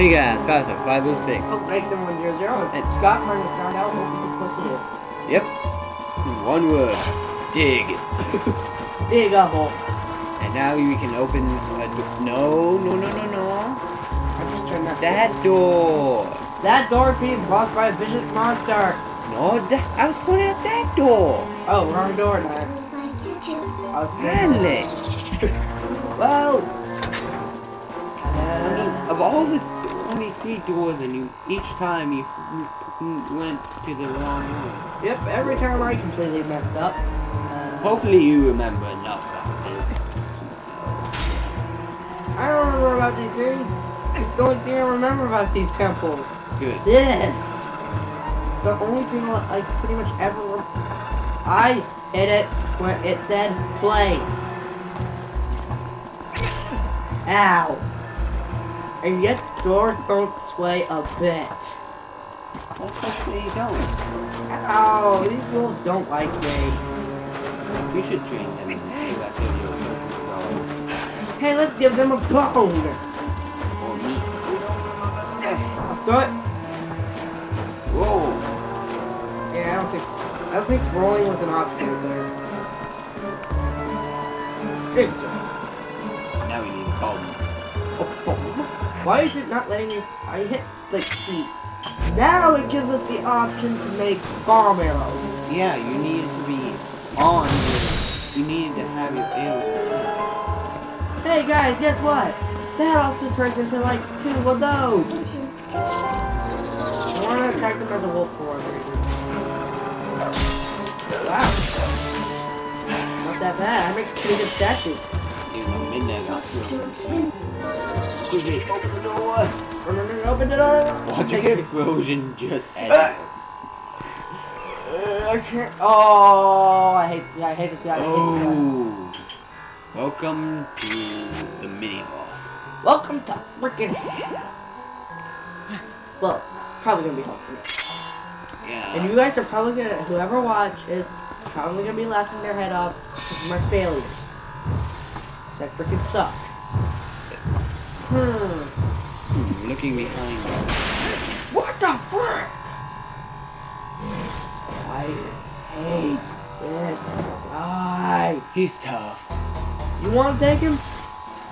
Hey guys, Firestar, 506. Oh, make them one zero zero. And- Scott Martin found out what he's supposed to do. Yep. One word. Dig. Dig a hole. And now we can open a do- No, no, no, no, no. I'm just trying not to- That door. That door is being blocked by a vicious monster. No, that, I was going out that door. Oh, wrong door, man. I was Stanley. Well. I mean, Uh, of all the 23 doors and you, each time you went to the wrong one. yep, every time I completely messed up. Uh, Hopefully you remember enough about this. I don't remember about these things. The only thing I remember about these temples. Good. This. The only thing I pretty much ever. Rem- I hit it where it said place. Ow. And yet doors don't sway a bit. Well, hopefully you don't. Oh, these wolves don't like me. We should train them and see what they. Hey, let's give them a bone. Or meat. Let's do it. Whoa. Yeah, I don't think I don't think rolling was an option right there. Good job. Now we need to call them. Oh, oh. Why is it not letting me? I hit the C. Now it gives us the option to make bomb arrows. Yeah, you need to be on. You need to have your arrows. Hey guys, guess what? That also turns into like two of those. I want to attack them as a wolf for a reason. Wow. Not that bad. I make a pretty good statue. Dude, I'm midnight hospital. Quickly, open the door. Open the door? Watch your explosion just Uh. I can't. Oh, I hate. I hate this guy. I hate this guy. Oh. Welcome to the mini boss. Welcome to freaking. Well, probably gonna be me. Yeah. And you guys are probably gonna, whoever watch is probably gonna be laughing their head off because of my failures. I freaking suck. Hmm. Hmm, looking behind. What the frick? I hate this guy. He's tough. You wanna take him?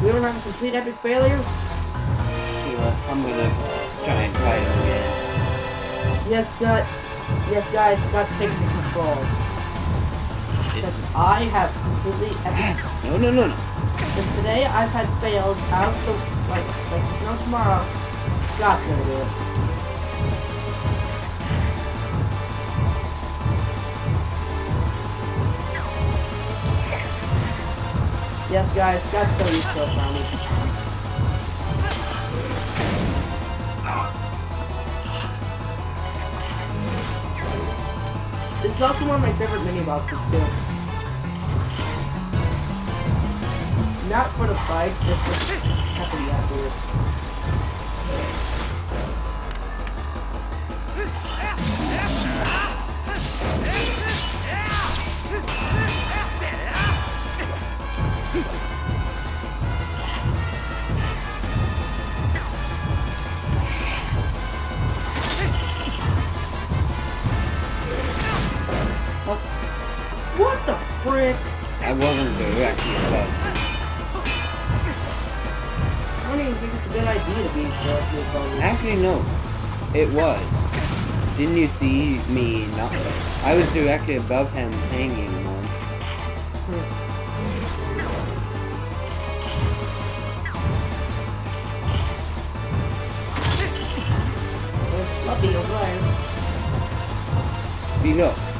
We don't have a complete epic failure? Yeah, I'm gonna try and fight him again. Yes, Scott. Yes, guys, Scott takes the control. Because I have completely epic No, no, no, no. Today I've had failed out the like like no tomorrow. Scott's gonna do it. Yes guys, Scott's so to it. This is also one of my favorite mini bosses too. Not for the fight, just for afterwards. What the frick? I wasn't directly. I don't even think it's a good idea to be above you. Actually, no. It was. Didn't you see me not? I was directly above him hanging. There's Sluppy over there. See, look.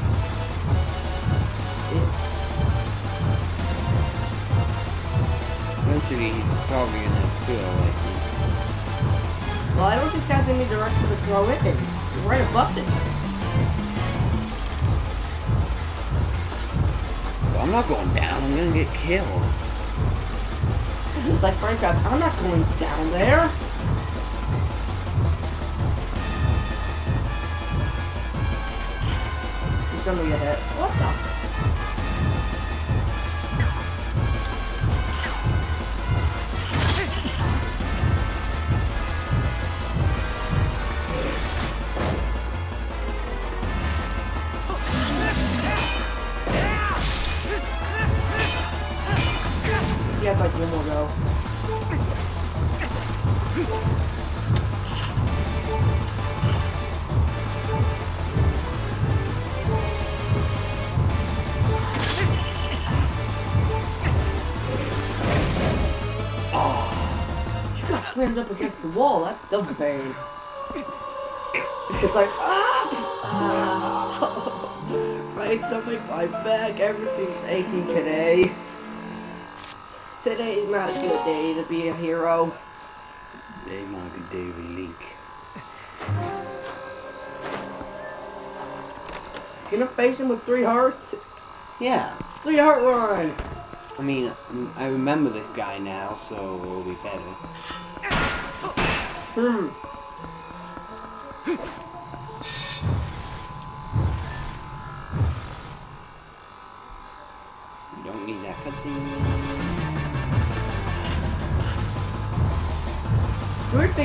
Eventually, he's probably gonna feel like me. Well, I don't think that's any direction to throw it in. Right above it. But I'm not going down. I'm gonna get killed. Just like Minecraft, I'm not going down there. He's gonna get hit. What the? Be a hero. they might be David Link. Gonna face him with three hearts. Yeah, Three heart run. I mean, I remember this guy now, so it'll be better. Hmm.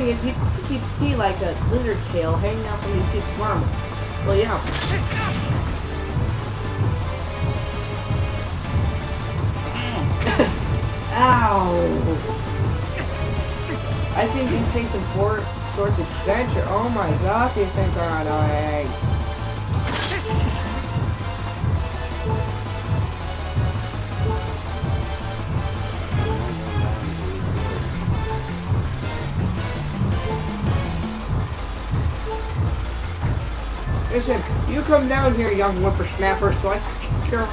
Thing is, you keep see like a lizard tail hanging out from these two swarms. Well, yeah. Ow! I think things are four sorts of adventure. Oh my god, these things are annoying. You come down here, young whippersnapper, so I can cure it.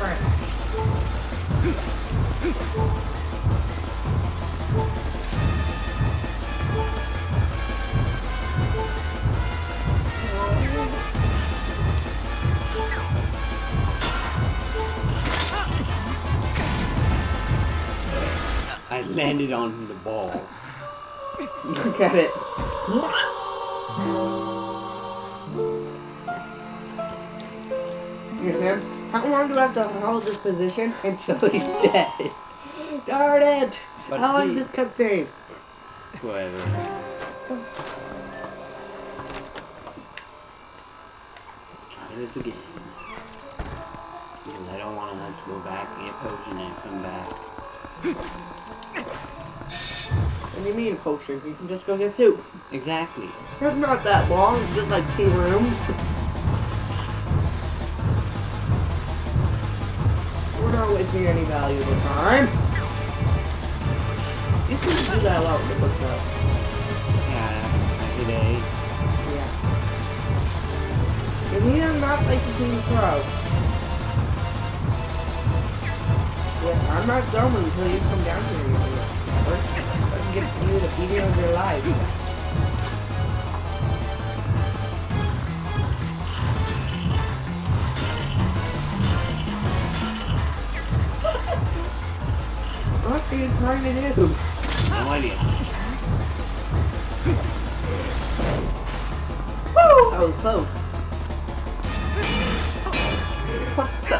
I landed on the ball. Look at it. How long do I have to hold this position until he's oh. dead? Darn it! But How long he- is this cutscene? Whatever. Try this again. Because I don't want to have to go back and get potion and come back. What do you mean potion? You can just go get two. Exactly. It's not that long, it's just like two rooms. Not wasting any valuable time. You can do that a lot with the book though. Yeah, today. Yeah. And he does not like you pro. Yeah, I'm not dumb until you come down here, you. I can get you the video of your life. What are you trying to do? No idea. Woo! That was close. What the?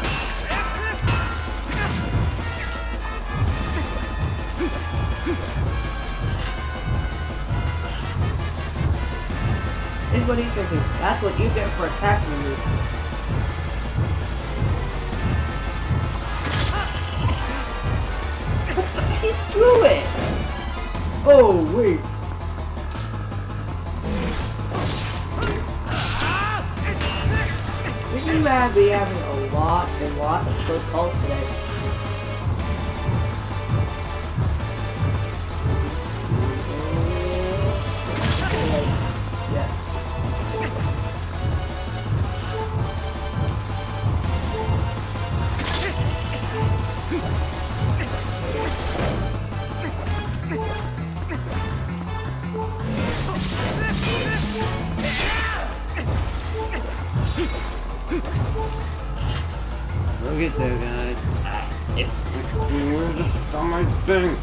Here's what he's thinking. That's what you get for attacking me. Threw it! Oh, wait. Isn't you mad we having a lot and lot of close calls today? Get there, guys. It's you're just on my thing.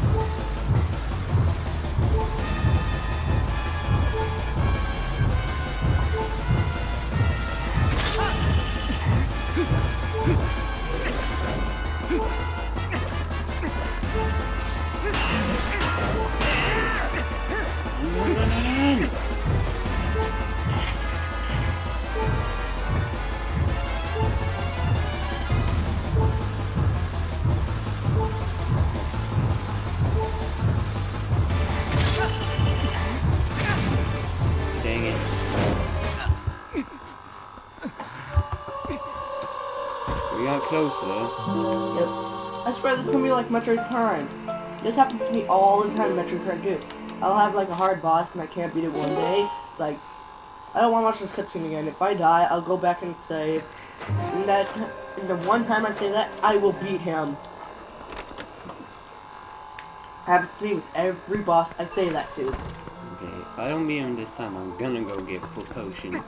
dang it. We got close though. Yep. I swear this is gonna be like Metroid Prime. This happens to me all the time in Metroid Prime too. I'll have like a hard boss and I can't beat it one day. It's like, I don't want to watch this cutscene again. If I die, I'll go back and say, and that the one time I say that, I will beat him. Happens to me with every boss I say that to. Okay, if I don't beat him this time, I'm gonna go get full potion.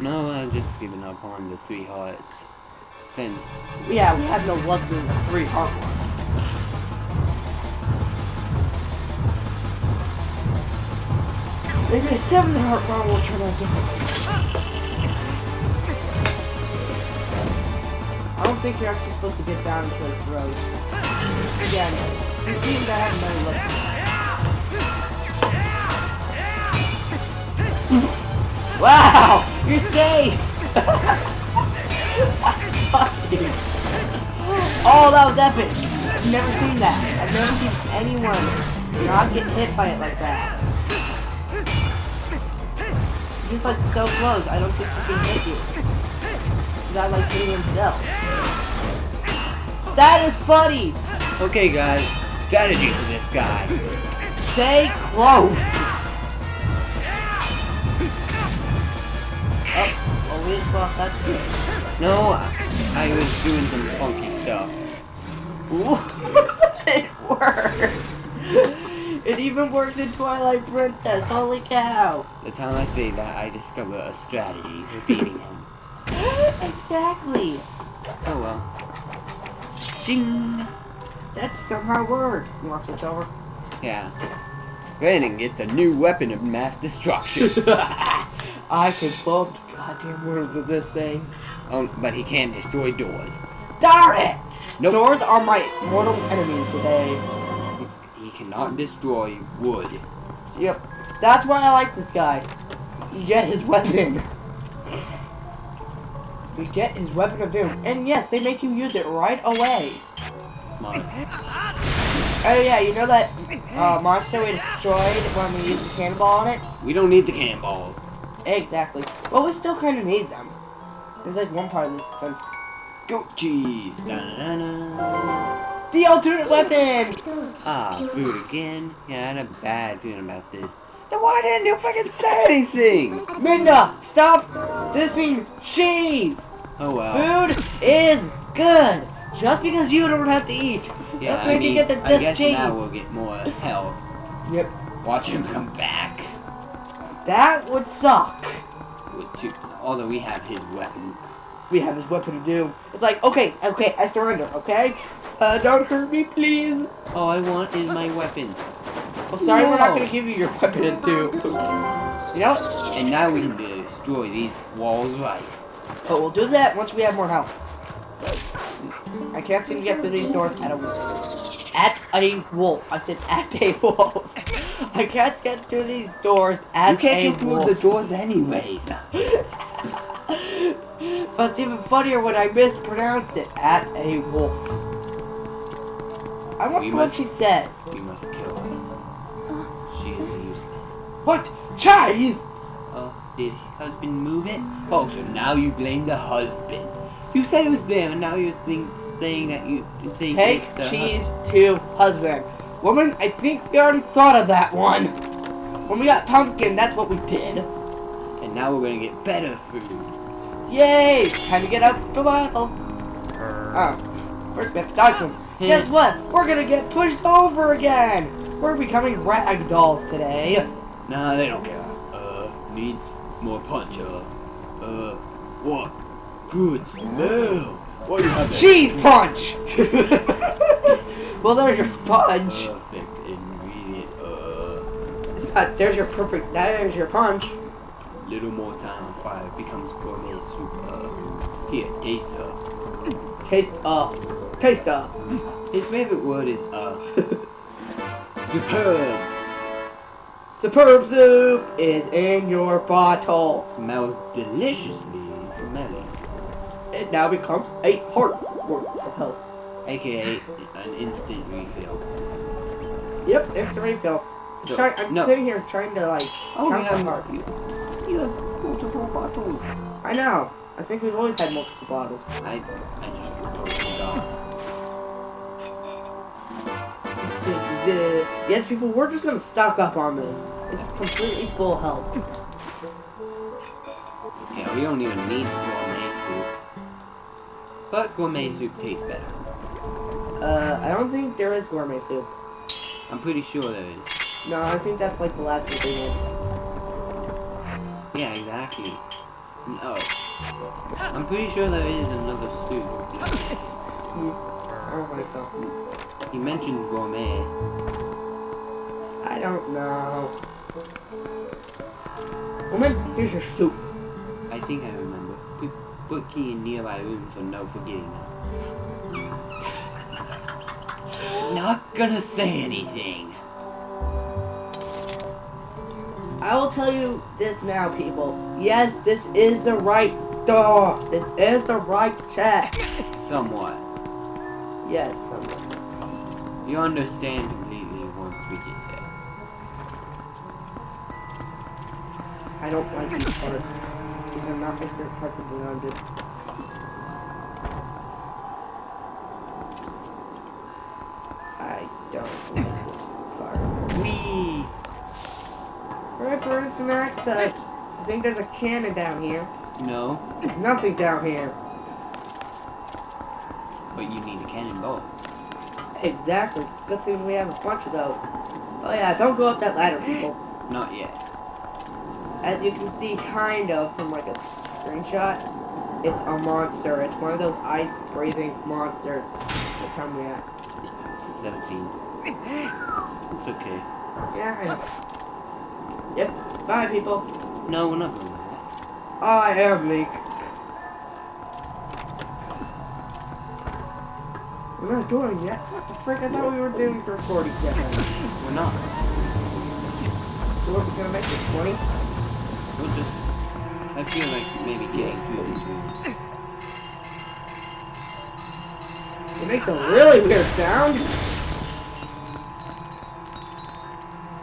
No, I'm just giving up on the three hearts. Since Yeah, we have no luck doing the three heart one. Maybe a seven heart one will turn out differently. I don't think you're actually supposed to get down to his throat. Again, Wow! You're safe! oh, that was epic! I've never seen that. I've never seen anyone not get hit by it like that. He's like so close, I don't think he can hit you. Not like hitting himself. That is funny! Okay guys, strategy for this guy. Stay close! Oh, well we just lost that too. No, I, I was doing some funky stuff. it worked! It even worked in Twilight Princess, holy cow! The time I say that, I discover a strategy for beating him. exactly! Oh well. Ding! That hard worked. You want to switch over? Yeah. Brandon it's a new weapon of mass destruction. I can blow up the goddamn world with this thing. um, but he can't destroy doors. Darn it! Nope. Doors are my mortal enemy today. He cannot destroy wood. Yep. That's why I like this guy. You get his weapon. You get his weapon of doom. And yes, they make you use it right away. Smart. Oh yeah, you know that uh, monster we destroyed when we used the cannonball on it? We don't need the cannonballs. Exactly. Well, we still kind of need them. There's like one part of this defense. Goat cheese. Da-na-na-na. The alternate weapon! Ah, food again. Yeah, I had a bad feeling about this. Then why didn't you fucking say anything? Minda, stop dissing cheese! Oh well. Food is good! Just because you don't have to eat. Yeah, That's I mean, get the I guess cheese. now we'll get more health. Yep. Watch him come back. That would suck. Although we have his weapon. We have his weapon to do. It's like, okay, okay, I surrender, okay? Uh, don't hurt me, please. All I want is my weapon. Well, sorry, we're not gonna give you your weapon to doom. You know? And now we can destroy these walls of ice. But we'll do that once we have more health. I can't seem to get through these doors at a wolf. At a wolf. I said at a wolf. I can't get through these doors at a wolf. you can't get through wolf. the doors anyways. but it's even funnier when I mispronounce it. At a wolf. I wonder We what must- she says. We must kill her. She is useless. What? Cheese? Oh, uh, did husband move it? Oh, so now you blame the husband. You said it was them, and now you're think, saying that you think Take the cheese to husband. Woman, I think we already thought of that one. When we got pumpkin, that's what we did. And now we're gonna get better food. Yay! Time to get out the bottle. Oh, first we have to dodge them. Guess what? We're gonna get pushed over again. We're becoming rag dolls today. Nah, they don't care. Uh, needs more punch. Uh, uh, what? Good smell. Why you have that? Cheese punch! well, there's your punch. Perfect ingredient. Uh, Uh, there's your perfect, there's your punch. little more time fire becomes gourmet soup. Uh, here, taste her. Taste, uh, taste, uh. His favorite word is uh. Superb. Superb soup is in your bottle. Smells deliciously. It now becomes eight hearts worth of health. AKA an instant refill. Yep, instant refill. I'm, So, try- I'm no. sitting here trying to like Oh, count you my have, hearts. you, you have multiple bottles. I know. I think we've always had multiple bottles. I, I just. Yes, people, we're just gonna stock up on this. It's completely full health. Yeah, we don't even need soup. But gourmet soup tastes better. Uh, I don't think there is gourmet soup. I'm pretty sure there is. No, I think that's like the last ingredient. Yeah, exactly. No. I'm pretty sure there is another soup. I don't think so. He mentioned gourmet. I don't know. Woman, here's your soup. I think I remember. Put, put key in nearby room so no forgetting that. Not gonna say anything. I will tell you this now, people. Yes, this is the right door. This is the right check. Somewhat. Yes, somewhat. You understand completely once we get there. I don't like these parts. These are not my favorite parts of the dungeon. I don't like this part. Wee! Alright, for instant access. I think there's a cannon down here. No, There's nothing down here. but you need a cannonball. Exactly. Good thing we have a bunch of those. Oh yeah, don't go up that ladder, people. Not yet. As you can see, kind of, from like a screenshot, it's a monster. It's one of those ice-breathing monsters. What time we at? 17. It's okay. Yeah, I know. Yep. Bye, people. No, we're not doing that. I am Link. We're not doing yet. What the frick? I thought we were doing for 40 seconds. We're not. So what, we gonna make it 20? We'll just... I feel like maybe getting. It makes a really weird sound.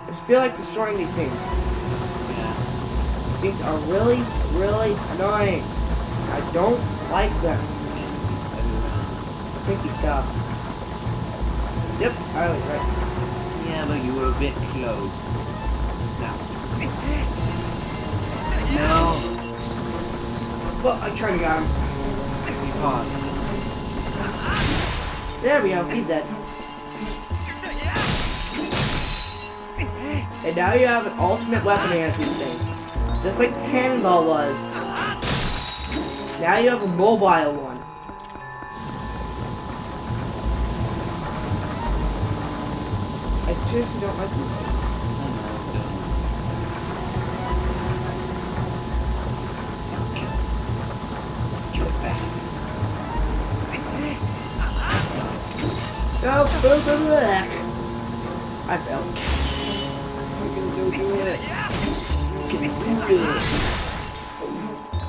I just feel like destroying these things. Yeah. These are really, really annoying. I don't like them. Pinky stuff. Yep, I was right. Yeah, but you were a bit close. Now. No. Well, I tried to get him. There we go, he's dead. And now you have an ultimate weapon against these things. Just like the cannonball was. Now you have a mobile one. I seriously don't like these Oh, go, boom, boom, back. I fell.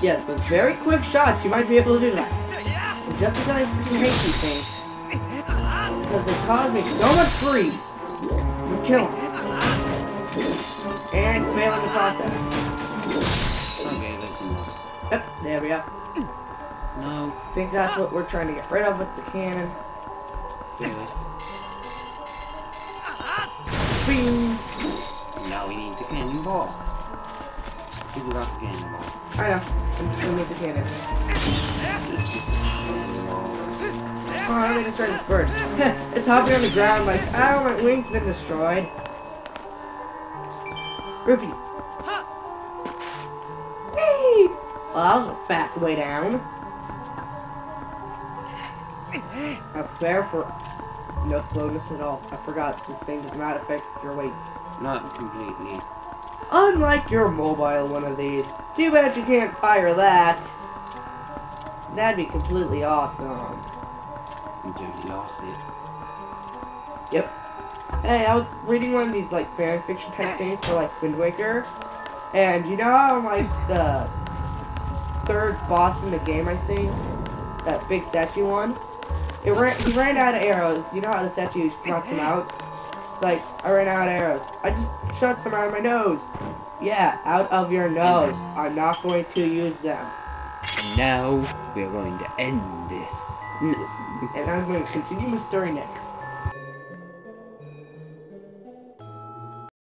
Yes, with very quick shots, you might be able to do that. And just because I freaking hate these things, because they cause me so much grief, you kill them. And fail in the process. Okay, there's some more. Yep, there we go. No. I think that's what we're trying to get rid of with the cannon. Bing! Now we need the cannonball. People got the cannonball. I know. I'm just gonna move the cannon. Oh, let me destroy this bird. it's hopping on the ground like, oh, my wing's been destroyed. Rupee. Whee! Well, that was a fast way down. A fair for no slowness at all. I forgot this thing does not affect your weight. Not completely. Unlike your mobile one of these. Too bad you can't fire that. That'd be completely awesome. Until you lost it. Yep. Hey, I was reading one of these like fan fiction type things for like Wind Waker, and you know how like the third boss in the game, I think, that big statue one, it ran he ran out of arrows. You know how the statue shot some out? Like I ran out of arrows. I just shot some out of my nose. Yeah, out of your nose. I'm not going to use them. now we're going to end this. And I'm going to continue my story next.